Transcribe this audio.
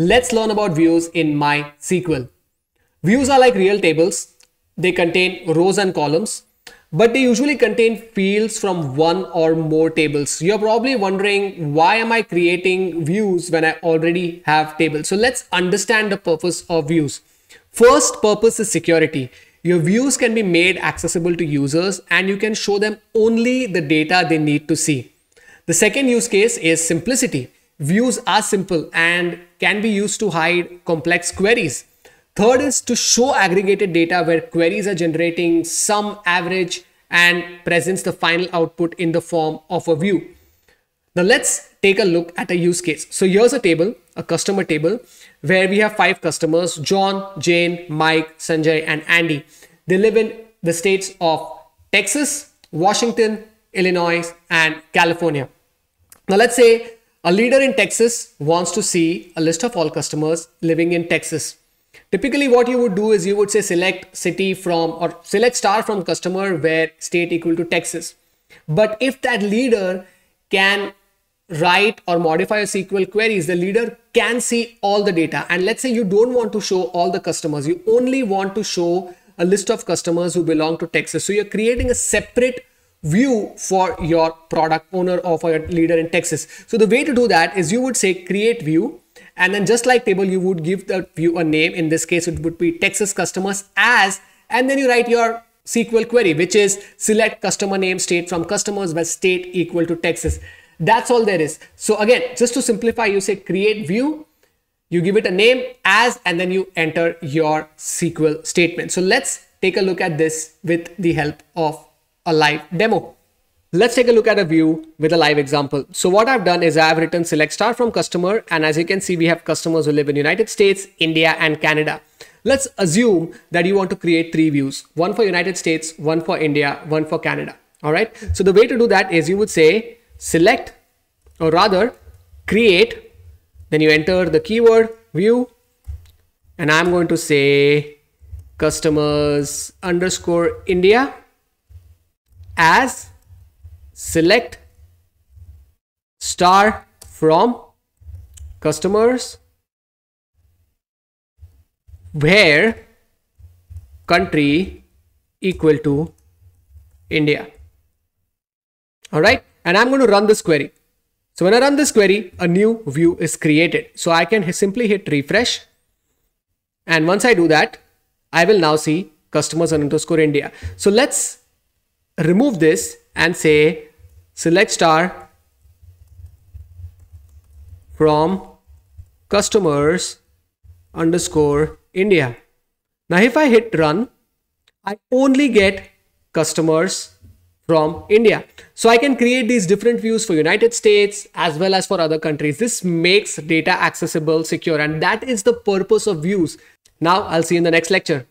Let's learn about views in MySQL. Views are like real tables. They contain rows and columns, but they usually contain fields from one or more tables. You're probably wondering why am I creating views when I already have tables? So let's understand the purpose of views. First purpose is security. Your views can be made accessible to users and you can show them only the data they need to see. The second use case is simplicity. Views are simple and can be used to hide complex queries. Third is to show aggregated data where queries are generating some average and presents the final output in the form of a view. Now let's take a look at a use case. So here's a table, a customer table, where we have five customers, John, Jane, Mike, Sanjay, and Andy. They live in the states of Texas, Washington, Illinois, and California. Now let's say a leader in Texas wants to see a list of all customers living in Texas. Typically what you would do is you would say select city from or select star from customer where state equal to Texas. But if that leader can write or modify a SQL queries, the leader can see all the data. And let's say you don't want to show all the customers. You only want to show a list of customers who belong to Texas. So you're creating a separate view for your product owner or for your leader in Texas. So the way to do that is you would say create view and then just like table you would give the view a name. In this case it would be Texas customers as and then you write your SQL query which is select customer name state from customers where state equal to Texas. That's all there is. So again just to simplify you say create view you give it a name as and then you enter your SQL statement. So let's take a look at this with the help of a live demo. Let's take a look at a view with a live example. So what I've done is I've written select star from customer and as you can see we have customers who live in United States, India and Canada. Let's assume that you want to create three views, one for United States, one for India, one for Canada. All right. So the way to do that is you would say select or rather create, then you enter the keyword view and I'm going to say customers underscore India as select star from customers where country equal to India. All right. And I'm going to run this query. So when I run this query, a new view is created. So I can simply hit refresh. And once I do that, I will now see customers underscore India. So let's remove this and say select star from customers underscore India. Now if I hit run, I only get customers from India. So I can create these different views for United States as well as for other countries. This makes data accessible, secure, and that is the purpose of views. Now I'll see you in the next lecture.